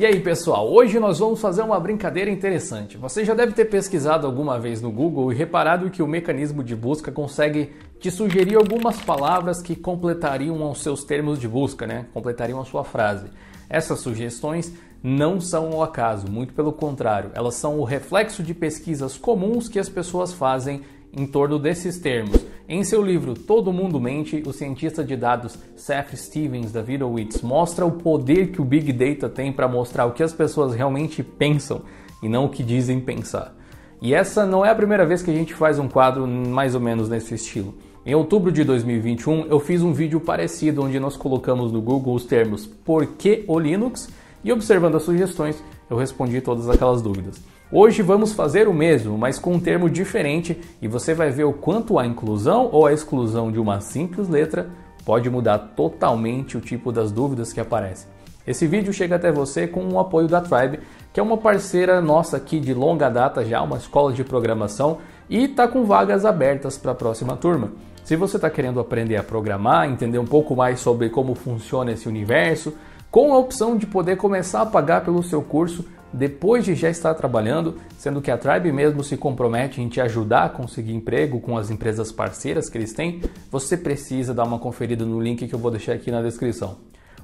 E aí pessoal, hoje nós vamos fazer uma brincadeira interessante. Você já deve ter pesquisado alguma vez no Google e reparado que o mecanismo de busca consegue te sugerir algumas palavras que completariam os seus termos de busca, né? Completariam a sua frase. Essas sugestões não são o acaso, muito pelo contrário, elas são o reflexo de pesquisas comuns que as pessoas fazem em torno desses termos. Em seu livro Todo Mundo Mente, o cientista de dados Seth Stevens da Vidowitz mostra o poder que o Big Data tem para mostrar o que as pessoas realmente pensam e não o que dizem pensar. E essa não é a primeira vez que a gente faz um quadro mais ou menos nesse estilo. Em outubro de 2021, eu fiz um vídeo parecido onde nós colocamos no Google os termos por que o Linux e observando as sugestões, eu respondi todas aquelas dúvidas. Hoje vamos fazer o mesmo, mas com um termo diferente e você vai ver o quanto a inclusão ou a exclusão de uma simples letra pode mudar totalmente o tipo das dúvidas que aparecem. Esse vídeo chega até você com o apoio da Tribe, que é uma parceira nossa aqui de longa data já, uma escola de programação e está com vagas abertas para a próxima turma. Se você está querendo aprender a programar, entender um pouco mais sobre como funciona esse universo, com a opção de poder começar a pagar pelo seu curso, depois de já estar trabalhando, sendo que a Tribe mesmo se compromete em te ajudar a conseguir emprego com as empresas parceiras que eles têm, você precisa dar uma conferida no link que eu vou deixar aqui na descrição.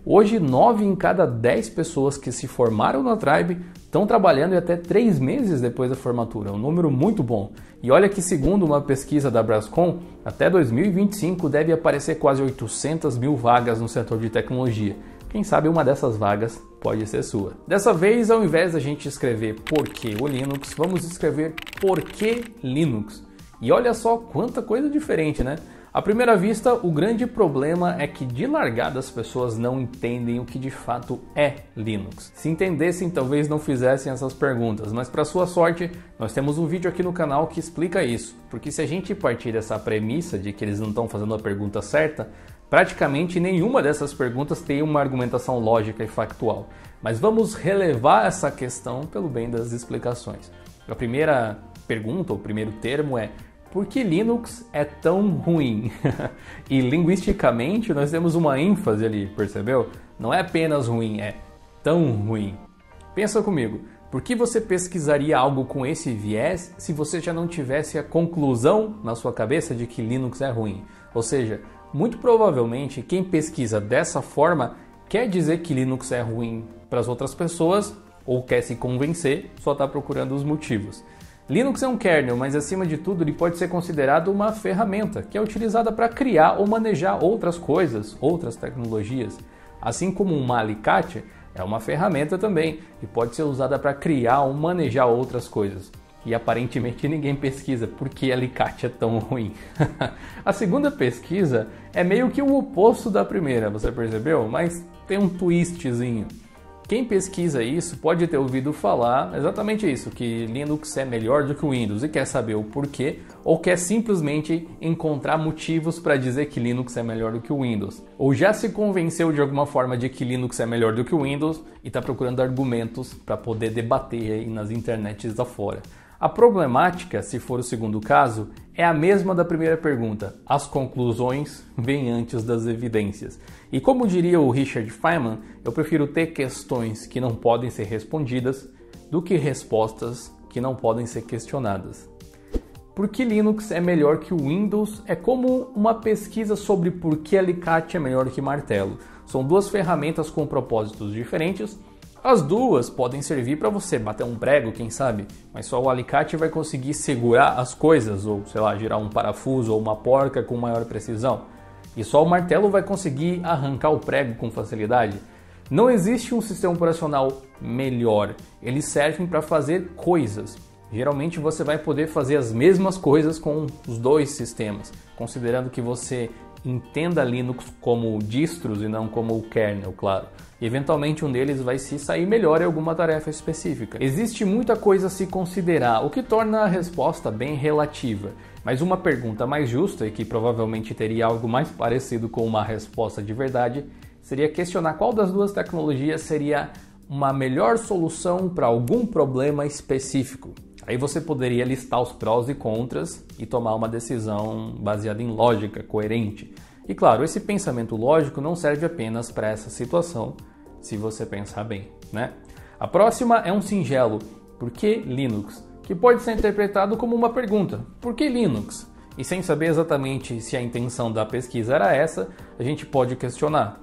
Hoje, 9 em cada 10 pessoas que se formaram na Tribe estão trabalhando e até 3 meses depois da formatura, um número muito bom. E olha que, segundo uma pesquisa da Brascom, até 2025 deve aparecer quase 800 mil vagas no setor de tecnologia. Quem sabe uma dessas vagas pode ser sua. Dessa vez, ao invés da gente escrever por que o Linux, vamos escrever por que Linux. E olha só quanta coisa diferente, né? À primeira vista, o grande problema é que de largada as pessoas não entendem o que de fato é Linux. Se entendessem, talvez não fizessem essas perguntas, mas para sua sorte, nós temos um vídeo aqui no canal que explica isso. Porque se a gente partir dessa premissa de que eles não estão fazendo a pergunta certa, Praticamente nenhuma dessas perguntas tem uma argumentação lógica e factual, mas vamos relevar essa questão pelo bem das explicações. A primeira pergunta, o primeiro termo é por que Linux é tão ruim? e linguisticamente nós temos uma ênfase ali, percebeu? Não é apenas ruim, é tão ruim. Pensa comigo, por que você pesquisaria algo com esse viés se você já não tivesse a conclusão na sua cabeça de que Linux é ruim? Ou seja, muito provavelmente, quem pesquisa dessa forma quer dizer que Linux é ruim para as outras pessoas ou quer se convencer, só está procurando os motivos. Linux é um kernel, mas acima de tudo ele pode ser considerado uma ferramenta que é utilizada para criar ou manejar outras coisas, outras tecnologias. Assim como um alicate é uma ferramenta também e pode ser usada para criar ou manejar outras coisas e aparentemente ninguém pesquisa por que alicate é tão ruim. a segunda pesquisa é meio que o oposto da primeira, você percebeu? Mas tem um twistzinho. Quem pesquisa isso pode ter ouvido falar exatamente isso, que Linux é melhor do que o Windows e quer saber o porquê, ou quer simplesmente encontrar motivos para dizer que Linux é melhor do que o Windows. Ou já se convenceu de alguma forma de que Linux é melhor do que o Windows e está procurando argumentos para poder debater aí nas internets afora. A problemática, se for o segundo caso, é a mesma da primeira pergunta. As conclusões vêm antes das evidências. E como diria o Richard Feynman, eu prefiro ter questões que não podem ser respondidas do que respostas que não podem ser questionadas. Por que Linux é melhor que o Windows é como uma pesquisa sobre por que alicate é melhor que martelo. São duas ferramentas com propósitos diferentes as duas podem servir para você bater um prego, quem sabe, mas só o alicate vai conseguir segurar as coisas, ou sei lá, girar um parafuso ou uma porca com maior precisão. E só o martelo vai conseguir arrancar o prego com facilidade. Não existe um sistema operacional melhor, eles servem para fazer coisas. Geralmente você vai poder fazer as mesmas coisas com os dois sistemas, considerando que você entenda Linux como distros e não como o kernel, claro. Eventualmente um deles vai se sair melhor em alguma tarefa específica. Existe muita coisa a se considerar, o que torna a resposta bem relativa. Mas uma pergunta mais justa e que provavelmente teria algo mais parecido com uma resposta de verdade seria questionar qual das duas tecnologias seria uma melhor solução para algum problema específico. Aí você poderia listar os prós e contras e tomar uma decisão baseada em lógica, coerente. E claro, esse pensamento lógico não serve apenas para essa situação, se você pensar bem, né? A próxima é um singelo por que Linux? Que pode ser interpretado como uma pergunta: por que Linux? E sem saber exatamente se a intenção da pesquisa era essa, a gente pode questionar: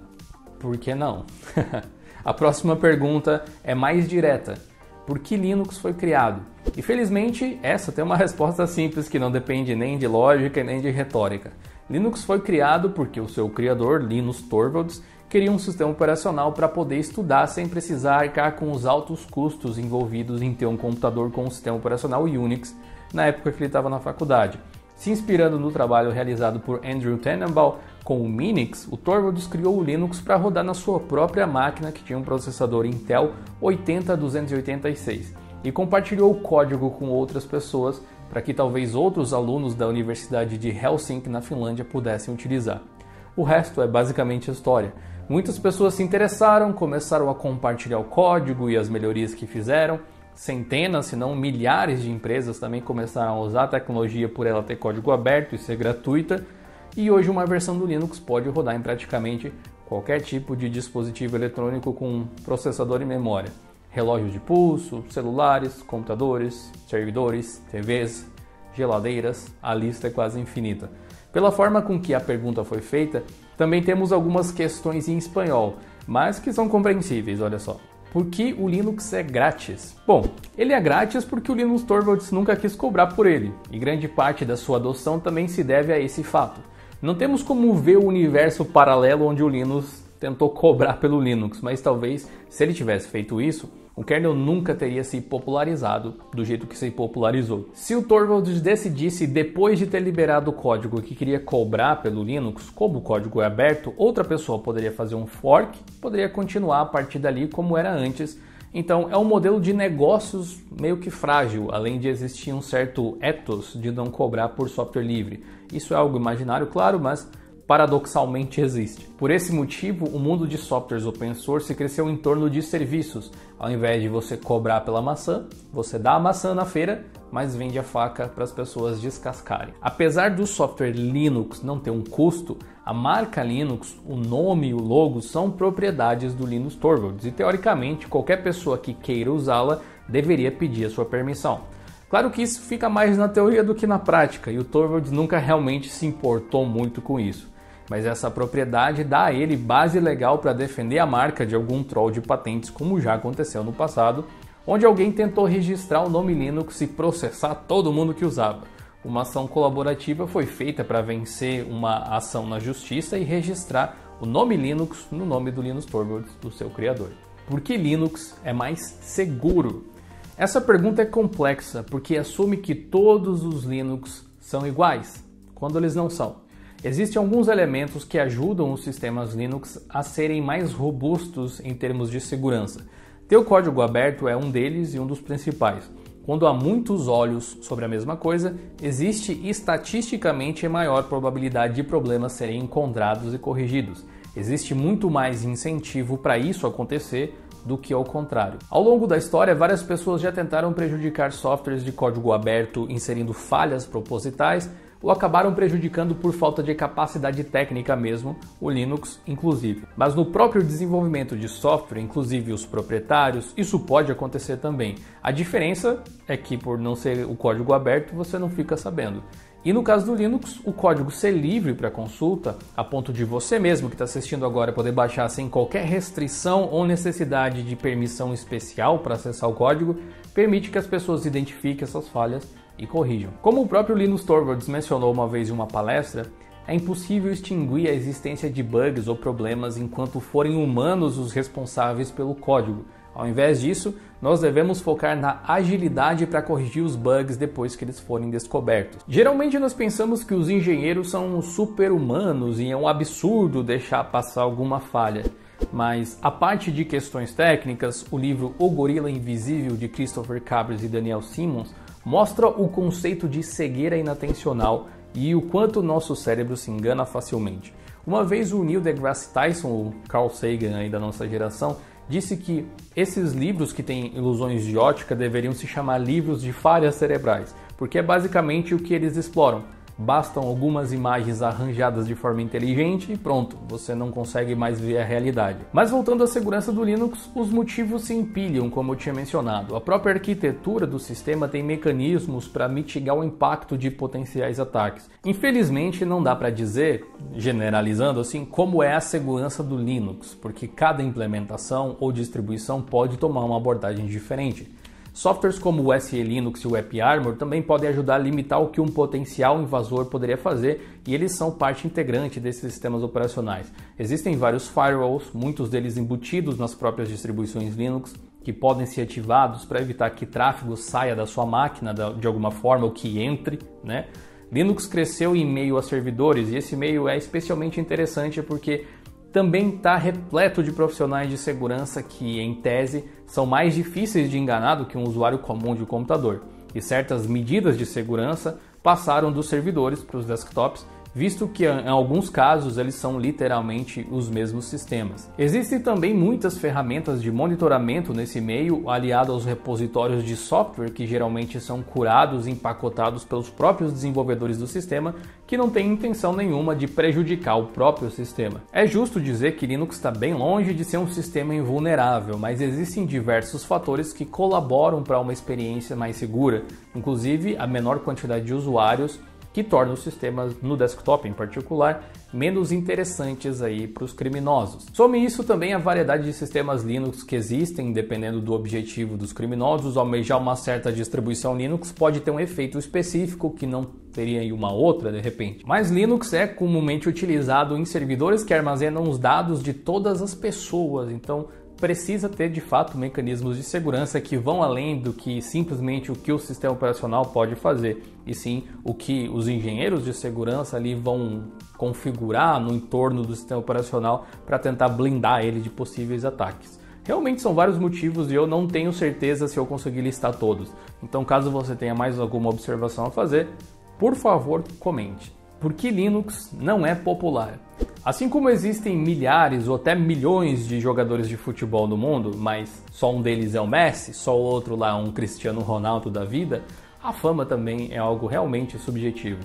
por que não? a próxima pergunta é mais direta: por que Linux foi criado? E felizmente, essa tem uma resposta simples que não depende nem de lógica nem de retórica. Linux foi criado porque o seu criador, Linus Torvalds, queria um sistema operacional para poder estudar sem precisar arcar com os altos custos envolvidos em ter um computador com um sistema operacional Unix na época que ele estava na faculdade. Se inspirando no trabalho realizado por Andrew Tannenbaum com o Minix, o Torvalds criou o Linux para rodar na sua própria máquina que tinha um processador Intel 80286 e compartilhou o código com outras pessoas para que talvez outros alunos da Universidade de Helsinki na Finlândia pudessem utilizar. O resto é basicamente história. Muitas pessoas se interessaram, começaram a compartilhar o código e as melhorias que fizeram. Centenas, se não milhares de empresas também começaram a usar a tecnologia por ela ter código aberto e ser gratuita. E hoje uma versão do Linux pode rodar em praticamente qualquer tipo de dispositivo eletrônico com processador e memória. Relógios de pulso, celulares, computadores, servidores, TVs, geladeiras, a lista é quase infinita. Pela forma com que a pergunta foi feita, também temos algumas questões em espanhol, mas que são compreensíveis, olha só. Por que o Linux é grátis? Bom, ele é grátis porque o Linus Torvalds nunca quis cobrar por ele, e grande parte da sua adoção também se deve a esse fato. Não temos como ver o universo paralelo onde o Linus tentou cobrar pelo Linux, mas talvez se ele tivesse feito isso, o kernel nunca teria se popularizado do jeito que se popularizou. Se o Torvalds decidisse, depois de ter liberado o código que queria cobrar pelo Linux, como o código é aberto, outra pessoa poderia fazer um fork, poderia continuar a partir dali como era antes. Então é um modelo de negócios meio que frágil, além de existir um certo ethos de não cobrar por software livre. Isso é algo imaginário, claro, mas paradoxalmente existe. Por esse motivo, o mundo de softwares open source cresceu em torno de serviços. Ao invés de você cobrar pela maçã, você dá a maçã na feira, mas vende a faca para as pessoas descascarem. Apesar do software Linux não ter um custo, a marca Linux, o nome e o logo são propriedades do Linus Torvalds e teoricamente qualquer pessoa que queira usá-la deveria pedir a sua permissão. Claro que isso fica mais na teoria do que na prática, e o Torvalds nunca realmente se importou muito com isso mas essa propriedade dá a ele base legal para defender a marca de algum troll de patentes, como já aconteceu no passado, onde alguém tentou registrar o nome Linux e processar todo mundo que usava. Uma ação colaborativa foi feita para vencer uma ação na justiça e registrar o nome Linux no nome do Linus Torvalds, do seu criador. Por que Linux é mais seguro? Essa pergunta é complexa porque assume que todos os Linux são iguais, quando eles não são. Existem alguns elementos que ajudam os sistemas Linux a serem mais robustos em termos de segurança. Ter o código aberto é um deles e um dos principais. Quando há muitos olhos sobre a mesma coisa, existe estatisticamente maior probabilidade de problemas serem encontrados e corrigidos. Existe muito mais incentivo para isso acontecer do que ao contrário. Ao longo da história, várias pessoas já tentaram prejudicar softwares de código aberto inserindo falhas propositais ou acabaram prejudicando por falta de capacidade técnica mesmo, o Linux inclusive. Mas no próprio desenvolvimento de software, inclusive os proprietários, isso pode acontecer também. A diferença é que por não ser o código aberto, você não fica sabendo. E no caso do Linux, o código ser livre para consulta, a ponto de você mesmo que está assistindo agora poder baixar sem qualquer restrição ou necessidade de permissão especial para acessar o código, permite que as pessoas identifiquem essas falhas e corrijam. Como o próprio Linus Torvalds mencionou uma vez em uma palestra, é impossível extinguir a existência de bugs ou problemas enquanto forem humanos os responsáveis pelo código. Ao invés disso, nós devemos focar na agilidade para corrigir os bugs depois que eles forem descobertos. Geralmente nós pensamos que os engenheiros são super-humanos e é um absurdo deixar passar alguma falha. Mas a parte de questões técnicas, o livro O Gorila Invisível de Christopher Cabres e Daniel Simmons mostra o conceito de cegueira inatencional e o quanto nosso cérebro se engana facilmente. Uma vez o Neil deGrasse Tyson, o Carl Sagan aí da nossa geração, disse que esses livros que têm ilusões de ótica deveriam se chamar livros de falhas cerebrais, porque é basicamente o que eles exploram, bastam algumas imagens arranjadas de forma inteligente e pronto, você não consegue mais ver a realidade. Mas voltando à segurança do Linux, os motivos se empilham, como eu tinha mencionado. A própria arquitetura do sistema tem mecanismos para mitigar o impacto de potenciais ataques. Infelizmente, não dá para dizer, generalizando assim, como é a segurança do Linux, porque cada implementação ou distribuição pode tomar uma abordagem diferente. Softwares como o SE Linux e o AppArmor também podem ajudar a limitar o que um potencial invasor poderia fazer e eles são parte integrante desses sistemas operacionais. Existem vários firewalls, muitos deles embutidos nas próprias distribuições Linux, que podem ser ativados para evitar que tráfego saia da sua máquina de alguma forma ou que entre, né? Linux cresceu em meio a servidores e esse meio é especialmente interessante porque também está repleto de profissionais de segurança que, em tese, são mais difíceis de enganar do que um usuário comum de computador. E certas medidas de segurança passaram dos servidores para os desktops visto que em alguns casos eles são literalmente os mesmos sistemas. Existem também muitas ferramentas de monitoramento nesse meio, aliado aos repositórios de software que geralmente são curados e empacotados pelos próprios desenvolvedores do sistema, que não têm intenção nenhuma de prejudicar o próprio sistema. É justo dizer que Linux está bem longe de ser um sistema invulnerável, mas existem diversos fatores que colaboram para uma experiência mais segura, inclusive a menor quantidade de usuários que torna os sistemas no desktop em particular menos interessantes aí para os criminosos. Some isso também a variedade de sistemas Linux que existem, dependendo do objetivo dos criminosos, almejar uma certa distribuição Linux pode ter um efeito específico que não teria em uma outra de repente. Mas Linux é comumente utilizado em servidores que armazenam os dados de todas as pessoas, então precisa ter de fato mecanismos de segurança que vão além do que simplesmente o que o sistema operacional pode fazer, e sim o que os engenheiros de segurança ali vão configurar no entorno do sistema operacional para tentar blindar ele de possíveis ataques. Realmente são vários motivos e eu não tenho certeza se eu conseguir listar todos. Então, caso você tenha mais alguma observação a fazer, por favor, comente. Por que Linux não é popular? Assim como existem milhares ou até milhões de jogadores de futebol no mundo, mas só um deles é o Messi, só o outro lá é um Cristiano Ronaldo da vida, a fama também é algo realmente subjetivo.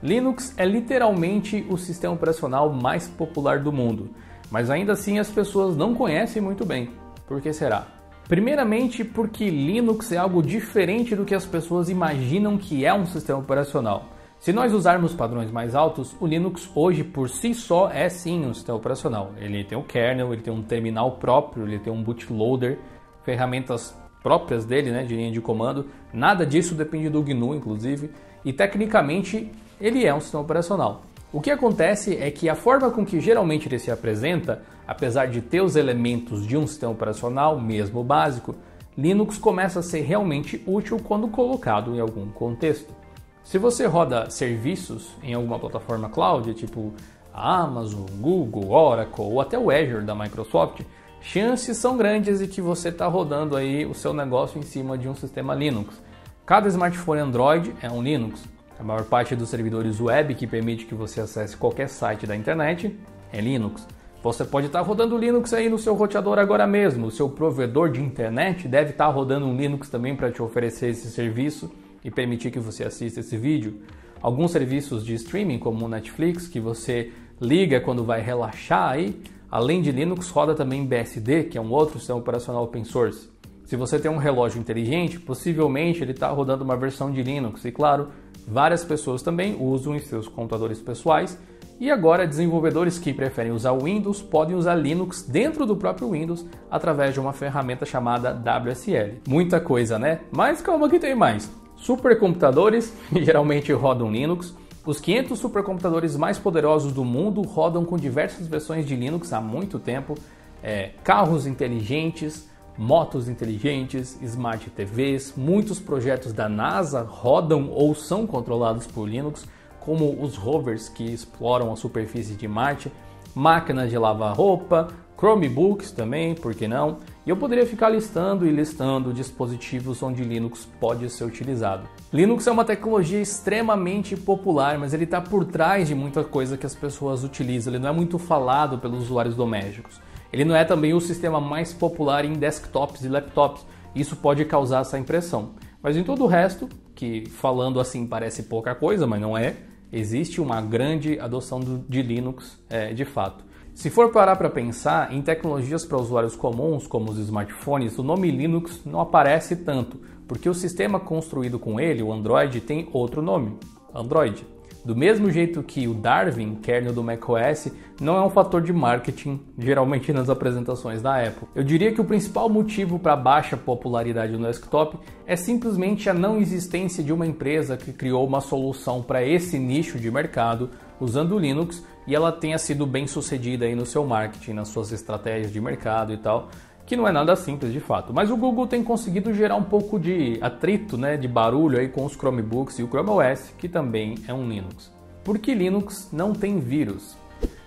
Linux é literalmente o sistema operacional mais popular do mundo, mas ainda assim as pessoas não conhecem muito bem. Por que será? Primeiramente, porque Linux é algo diferente do que as pessoas imaginam que é um sistema operacional. Se nós usarmos padrões mais altos, o Linux hoje por si só é sim um sistema operacional. Ele tem o kernel, ele tem um terminal próprio, ele tem um bootloader, ferramentas próprias dele, né, de linha de comando. Nada disso depende do GNU, inclusive, e tecnicamente ele é um sistema operacional. O que acontece é que a forma com que geralmente ele se apresenta, apesar de ter os elementos de um sistema operacional, mesmo básico, Linux começa a ser realmente útil quando colocado em algum contexto. Se você roda serviços em alguma plataforma cloud, tipo Amazon, Google, Oracle ou até o Azure da Microsoft, chances são grandes de que você está rodando aí o seu negócio em cima de um sistema Linux. Cada smartphone Android é um Linux. A maior parte dos servidores web que permite que você acesse qualquer site da internet é Linux. Você pode estar tá rodando Linux aí no seu roteador agora mesmo. O seu provedor de internet deve estar tá rodando um Linux também para te oferecer esse serviço e permitir que você assista esse vídeo. Alguns serviços de streaming, como o Netflix, que você liga quando vai relaxar aí, além de Linux, roda também BSD, que é um outro sistema operacional open source. Se você tem um relógio inteligente, possivelmente ele está rodando uma versão de Linux. E claro, várias pessoas também usam em seus computadores pessoais. E agora, desenvolvedores que preferem usar Windows podem usar Linux dentro do próprio Windows através de uma ferramenta chamada WSL. Muita coisa, né? Mas calma que tem mais. Supercomputadores geralmente rodam Linux. Os 500 supercomputadores mais poderosos do mundo rodam com diversas versões de Linux há muito tempo. É, carros inteligentes, motos inteligentes, smart TVs, muitos projetos da NASA rodam ou são controlados por Linux, como os rovers que exploram a superfície de Marte, máquinas de lavar roupa, Chromebooks também, por que não? E eu poderia ficar listando e listando dispositivos onde Linux pode ser utilizado. Linux é uma tecnologia extremamente popular, mas ele está por trás de muita coisa que as pessoas utilizam. Ele não é muito falado pelos usuários domésticos. Ele não é também o sistema mais popular em desktops e laptops. Isso pode causar essa impressão. Mas em todo o resto, que falando assim parece pouca coisa, mas não é, existe uma grande adoção de Linux é, de fato. Se for parar para pensar em tecnologias para usuários comuns, como os smartphones, o nome Linux não aparece tanto, porque o sistema construído com ele, o Android, tem outro nome, Android. Do mesmo jeito que o Darwin, kernel do macOS, não é um fator de marketing, geralmente nas apresentações da Apple. Eu diria que o principal motivo para a baixa popularidade no desktop é simplesmente a não existência de uma empresa que criou uma solução para esse nicho de mercado usando o Linux e ela tenha sido bem sucedida aí no seu marketing, nas suas estratégias de mercado e tal que não é nada simples de fato. Mas o Google tem conseguido gerar um pouco de atrito, né, de barulho aí com os Chromebooks e o Chrome OS, que também é um Linux. Por que Linux não tem vírus?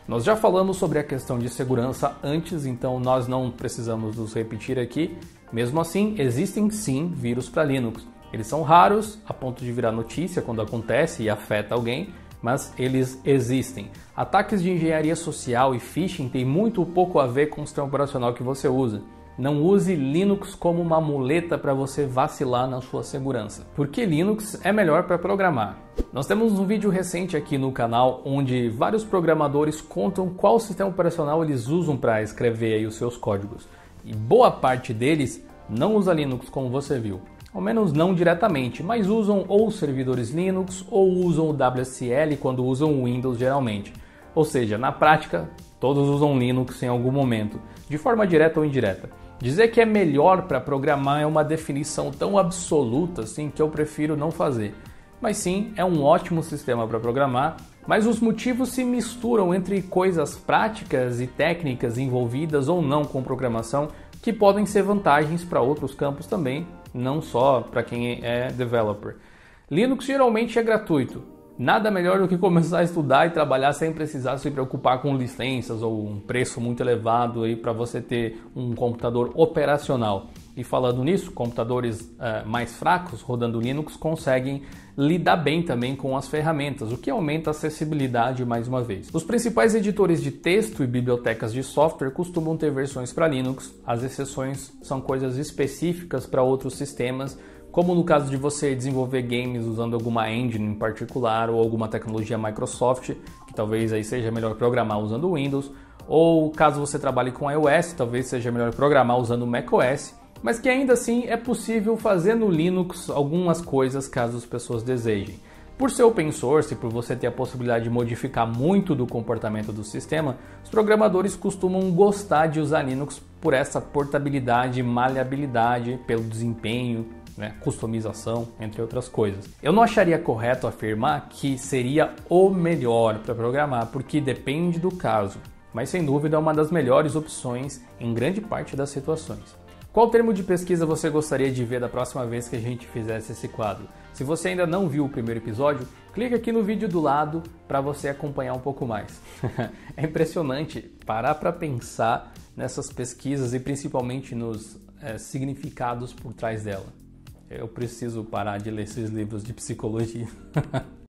Nós já falamos sobre a questão de segurança antes, então nós não precisamos nos repetir aqui. Mesmo assim, existem sim vírus para Linux. Eles são raros a ponto de virar notícia quando acontece e afeta alguém, mas eles existem. Ataques de engenharia social e phishing têm muito pouco a ver com o sistema operacional que você usa. Não use Linux como uma muleta para você vacilar na sua segurança, porque Linux é melhor para programar. Nós temos um vídeo recente aqui no canal onde vários programadores contam qual sistema operacional eles usam para escrever os seus códigos. E boa parte deles não usa Linux como você viu ao menos não diretamente, mas usam ou servidores Linux ou usam o WSL quando usam Windows geralmente. Ou seja, na prática, todos usam Linux em algum momento, de forma direta ou indireta. Dizer que é melhor para programar é uma definição tão absoluta assim que eu prefiro não fazer. Mas sim, é um ótimo sistema para programar, mas os motivos se misturam entre coisas práticas e técnicas envolvidas ou não com programação que podem ser vantagens para outros campos também, não só para quem é developer. Linux geralmente é gratuito. Nada melhor do que começar a estudar e trabalhar sem precisar se preocupar com licenças ou um preço muito elevado aí para você ter um computador operacional. E falando nisso, computadores uh, mais fracos rodando Linux conseguem lidar bem também com as ferramentas, o que aumenta a acessibilidade mais uma vez. Os principais editores de texto e bibliotecas de software costumam ter versões para Linux, as exceções são coisas específicas para outros sistemas, como no caso de você desenvolver games usando alguma engine em particular ou alguma tecnologia Microsoft, que talvez aí seja melhor programar usando Windows, ou caso você trabalhe com iOS, talvez seja melhor programar usando macOS mas que ainda assim é possível fazer no Linux algumas coisas caso as pessoas desejem. Por ser open source e por você ter a possibilidade de modificar muito do comportamento do sistema, os programadores costumam gostar de usar Linux por essa portabilidade, maleabilidade, pelo desempenho, né, customização, entre outras coisas. Eu não acharia correto afirmar que seria o melhor para programar, porque depende do caso, mas sem dúvida é uma das melhores opções em grande parte das situações. Qual termo de pesquisa você gostaria de ver da próxima vez que a gente fizesse esse quadro? Se você ainda não viu o primeiro episódio, clique aqui no vídeo do lado para você acompanhar um pouco mais. é impressionante parar para pensar nessas pesquisas e principalmente nos é, significados por trás dela. Eu preciso parar de ler esses livros de psicologia.